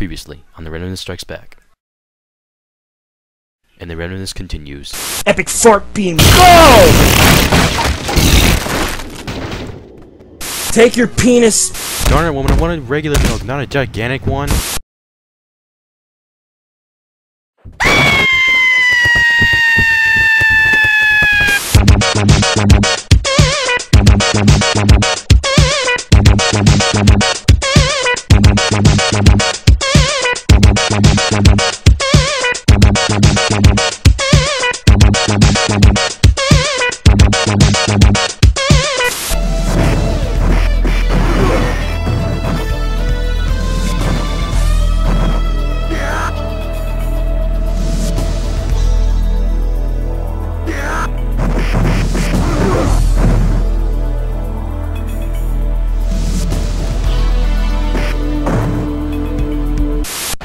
Previously on the Randomness Strikes Back. And the randomness continues. Epic fart beam, go! Take your penis. Darn it, woman, I want a regular milk, not a gigantic one.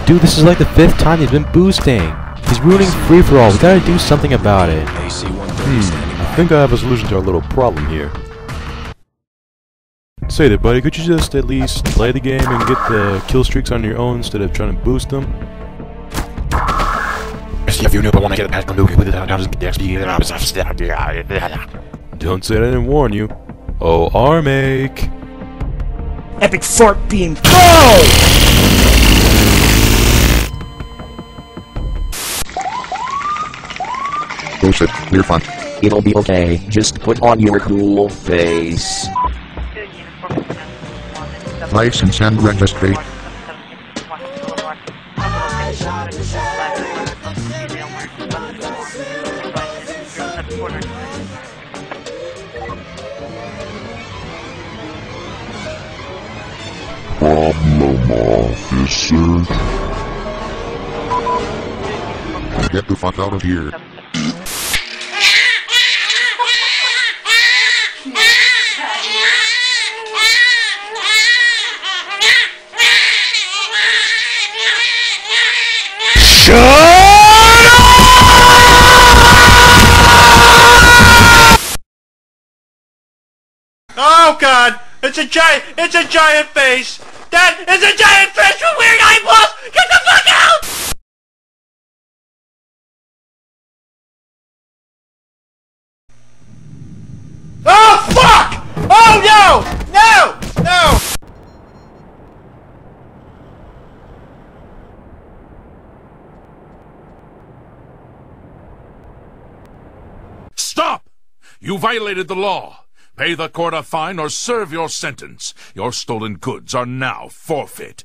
Dude, this is like the fifth time he's been boosting. He's ruining free for all. We gotta do something about it. Hmm, I think I have a solution to our little problem here. Say that, buddy, could you just at least play the game and get the kill streaks on your own instead of trying to boost them? Don't say I didn't warn you. Oh, Armake! Epic fart beam, go! Bullshit. We're fun. It'll be okay. Just put on your cool face. License and registry. Problem officer. Get the fuck out of here. It's a giant it's a giant face! That is a giant fish with weird eyeballs! Get the fuck out! Oh fuck! Oh no! No! No! Stop! You violated the law. Pay the court a fine or serve your sentence. Your stolen goods are now forfeit.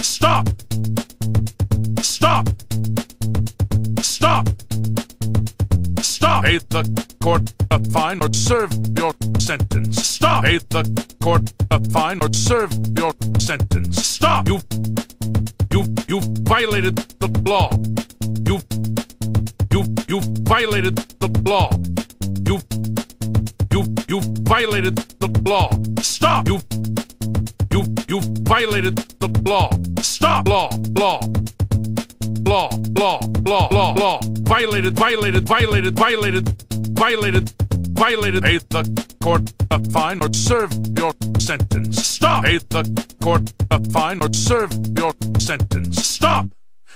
Stop! Stop! Stop! Stop! Pay the court a fine or serve your sentence. Stop! Pay the court a fine or serve your sentence. Stop! You violated the law. You you you violated the law. You you you violated the law. Stop! You you you violated the law. Stop! Law law law law law law law violated violated violated violated violated violated pay the court a fine or serve your sentence. Stop! Pay the court a fine or serve your sentence. Stop!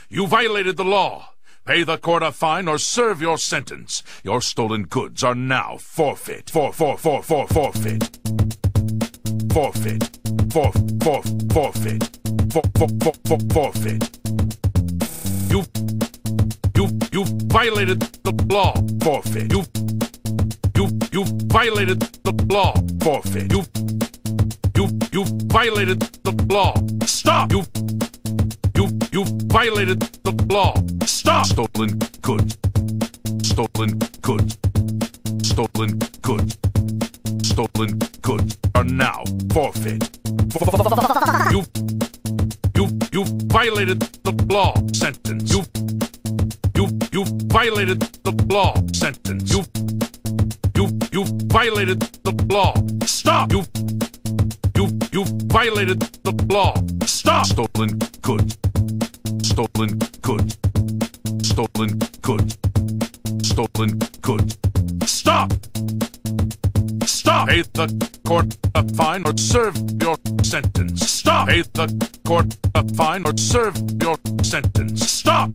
You violated the law. Pay the court a fine or serve your sentence. Your stolen goods are now forfeit. For for for for forfeit. Forfeit. For for forfeit. For for for for forfeit. You you you violated the law. Forfeit. You violated the law. Forfeit. You you you violated the law. Stop. You you you violated the law. Stop. Stolen goods. Stolen goods. Stolen goods. Stolen goods are now forfeit. You you you violated the law. Sentence. You you you violated the law. Sentence. You violated the law stop you you you violated the law stop stolen goods stolen goods stolen goods stolen Good. Stop! Stop! Pay the court a fine or serve your sentence. Stop! Pay the court a fine or serve your sentence. Stop!